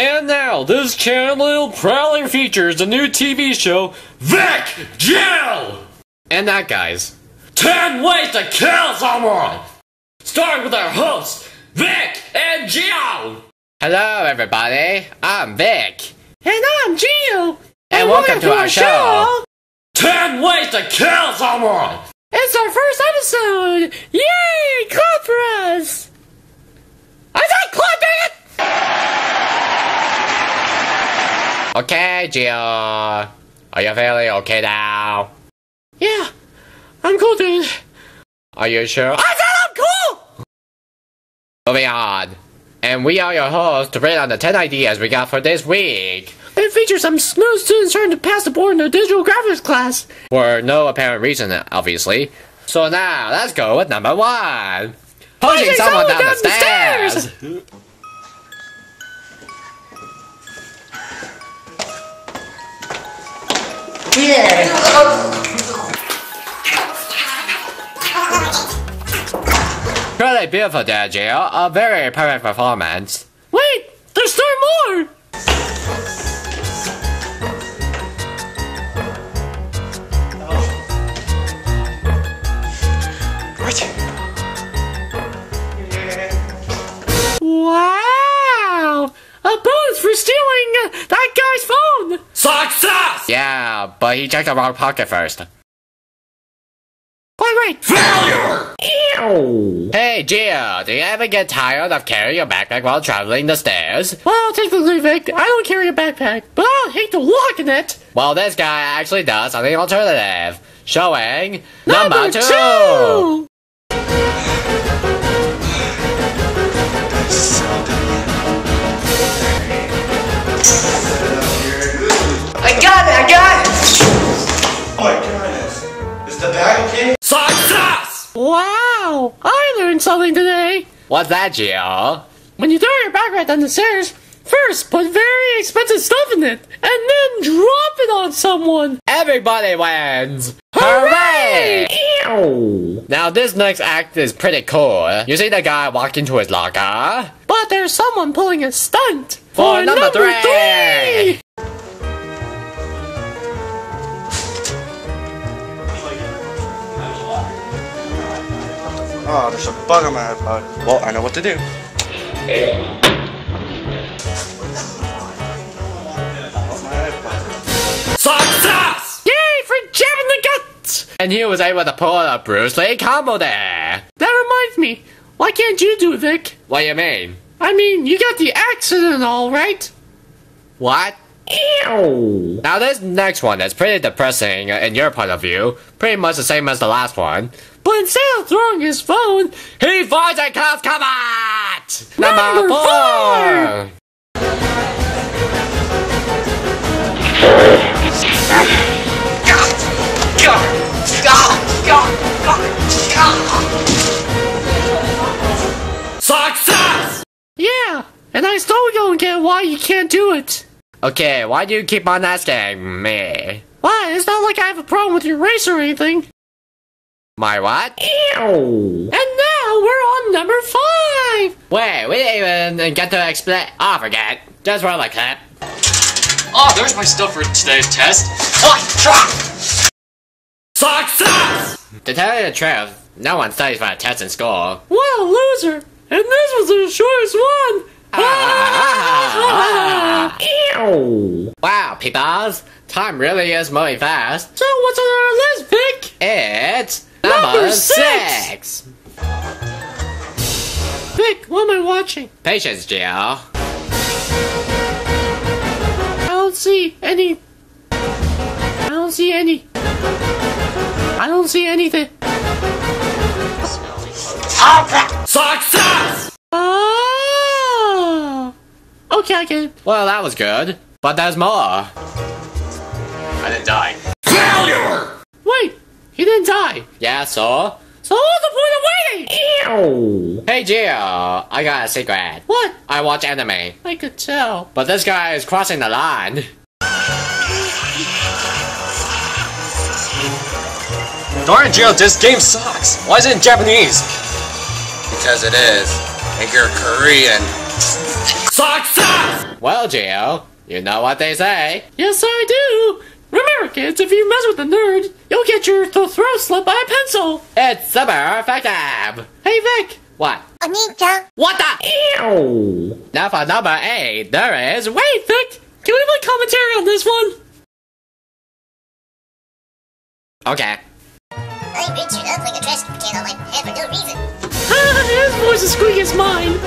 And now, this channel proudly features the new TV show, Vic Jill! And that, guys, 10 Ways to Kill Someone! Starting with our hosts, Vic and Jill! Hello, everybody. I'm Vic. And I'm Gio. And, welcome, to, our, show, 10 Ways to Kill Someone! It's our first episode. Yay! Clap for us. I said clap, dang it! Okay, Gio. Are you feeling okay now? Yeah, I'm cool, dude. Are you sure? I said I'm cool. Moving on. And we are your hosts to rate on the 10 ideas we got for this week. It features some smooth students trying to pass the board in their digital graphics class. For no apparent reason, obviously. So now, let's go with number one. Pushing Pushing someone someone down, down the the stairs. Stairs. Really beautiful there, Gio. A very perfect performance. Wait, there's still more. Wow! A bonus for stealing that guy's phone! Success! Yeah, but he checked the wrong pocket first. Quite right. Failure! Ew. Hey, Gio, do you ever get tired of carrying your backpack while traveling the stairs? Well, technically, Vic, I don't carry a backpack, but I hate to walk in it. Well, this guy actually does something alternative. Showing Number, two. I What's that, Gio? When you throw your backpack down the stairs, first put very expensive stuff in it, and then drop it on someone. Everybody wins! Hooray! Ew. Now this next act is pretty cool. You see the guy walk into his locker? But there's someone pulling a stunt For number three. three. Oh, there's a bug on my iPod. Well, I know what to do. Success! Yay for jamming the guts! And he was able to pull a Bruce Lee combo there. That reminds me, why can't you do Vic? What do you mean? I mean, you got the accident all, right? What? Ew. Now this next one is pretty depressing in your point of view. Pretty much the same as the last one. But instead of throwing his phone, He finds a cuff combat! Number four. Success! yeah, and I still don't get why you can't do it. Okay, why do you keep on asking me? Why? It's not like I have a problem with your race or anything. My what? Ew. And now we're on number five. Wait, we didn't even get to explain. Oh, forget. Just roll a clip. Oh, there's my stuff for today's test. Oh, Success! To tell you the truth, no one studies for a test in school. What a loser! And this was the shortest one. Ah, Ew. Wow, peoples, time really is moving fast. So what's on our list, Vic? It's number, six. Vic, what am I watching? Patience, Gio. I don't see any. I don't see any. I don't see anything. Success! Oh. Okay, I get it. Well, that was good, but there's more. I didn't die. Failure! Wait, he didn't die. Yeah, so? So what's the point of waiting? Ew. Hey, Gio, I got a secret. What? I watch anime, I could tell. but this guy is crossing the line. Darn, Gio, this game sucks. Why is it in Japanese? Because it is. And you're Korean. Success! Well, Gio, you know what they say. Yes, I do. Remember, kids, if you mess with the nerd, you'll get your th- throat slit by a pencil. It's super effective. Hey, Vic. What? Onita. What the? Ew. Now for number eight, there is. Wait, Vic. Can we play commentary on this one? Okay. I beat like a trash can my head for no reason. His voice is squeaky as mine.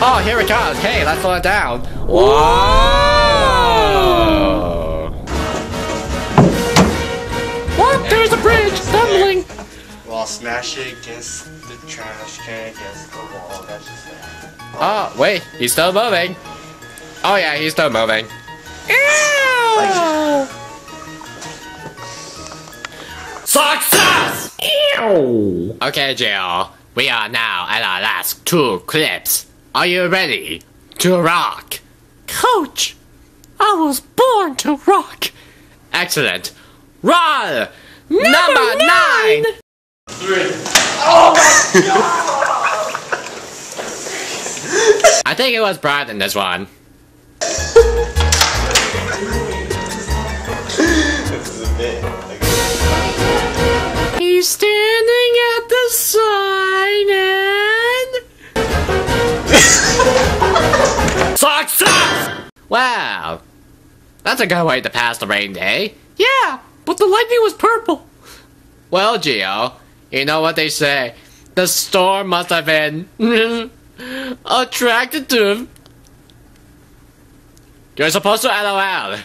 Oh, here it comes. Hey, let's slow it down. Whoa! While smashing against the trash can against the wall. That's just it. Oh, wait, he's still moving. Oh yeah, he's still moving. Ew! Success! Okay, Jill. We are now at our last two clips. Are you ready to rock? Coach, I was born to rock. Excellent. Roll! Number, nine. Oh I think it was Brad in this one. He's standing at the sign and. Success! Wow. That's a good way to pass the rain day. Yeah, but the lightning was purple. Well, Gio, you know what they say. The storm must have been attracted to him. You're supposed to LOL.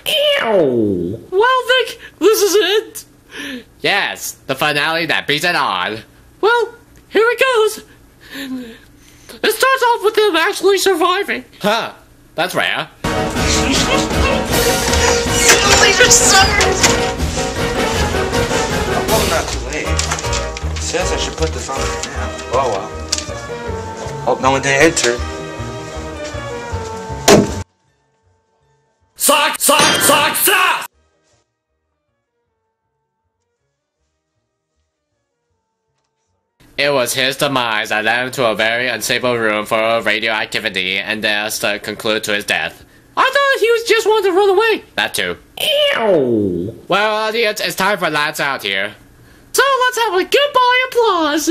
Well, Vic, this is it. Yes, the finale that beats it on. Well, here it goes. It starts off with them actually surviving. Huh, that's rare. Laser suckers! Says I should put this on right now. Oh well. Hope no one didn't enter. Suck, suck, success! It was his demise that led him to a very unstable room for radioactivity and thus to conclude to his death. I thought he was just wanting to run away. That too. Ew. Well, audience, it's time for Lads Out here. Let's have a goodbye applause.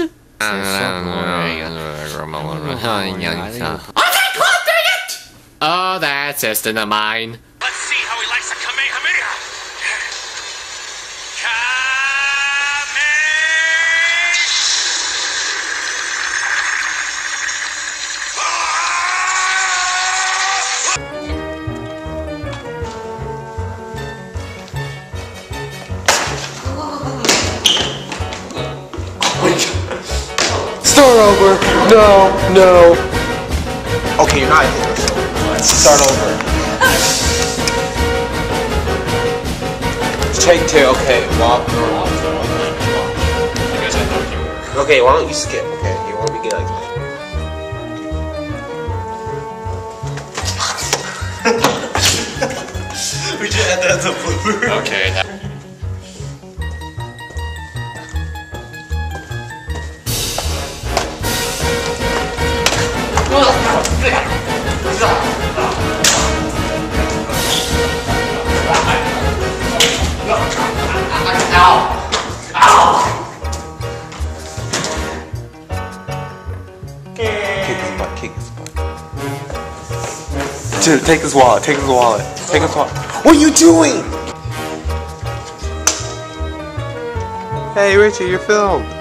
Oh, that system of mine. Let's see how Start over. No, no. Okay, you're not here. So let's start over. Take two. Okay, walk. Okay, why don't you skip? Okay, you want me to get like that? we just add that as a blooper. Okay. Dude, take his wallet, take his wallet, take his wallet. What are you doing? Hey, Richie, you're filmed.